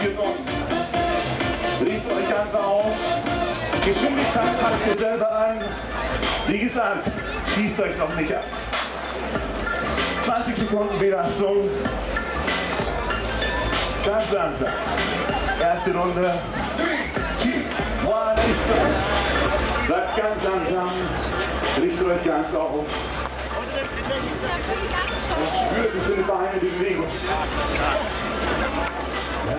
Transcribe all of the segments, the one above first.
passiert. Richtet euch ganz auf. Geschwindigkeit packt ihr selber ein. Wie gesagt, schießt euch noch nicht ab. 20 Sekunden wieder Belastung. Ganz langsam. Erste Runde. Bleibt ganz langsam. Richtet euch ganz auf. Und spürt in den Beinen, die Bewegung. Ein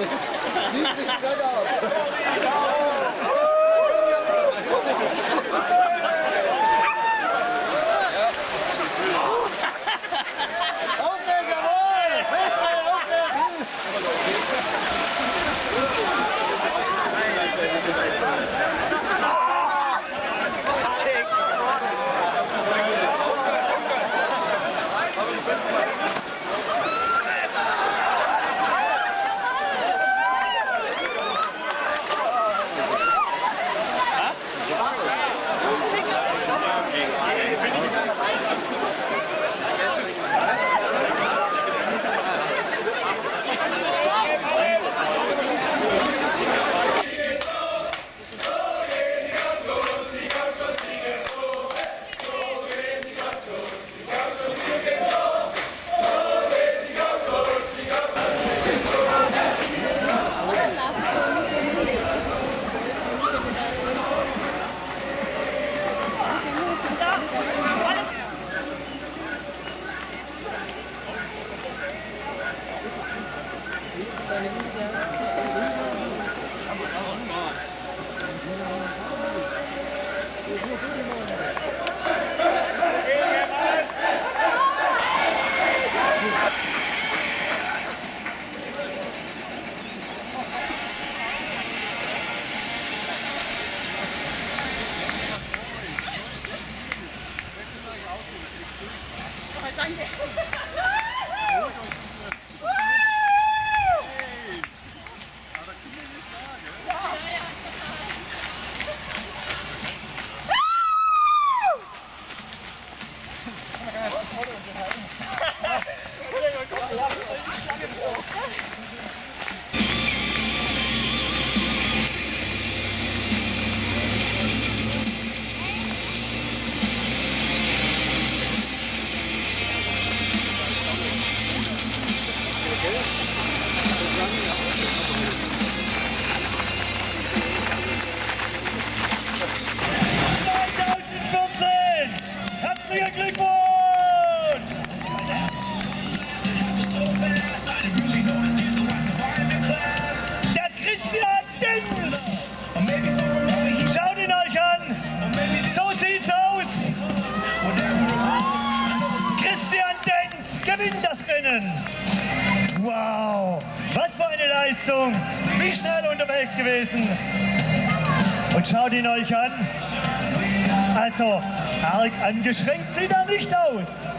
Leave this shut up. Danke. potato again. Wow! Was für eine Leistung! Wie schnell unterwegs gewesen! Und schaut ihn euch an. Also, arg angeschränkt sieht er nicht aus.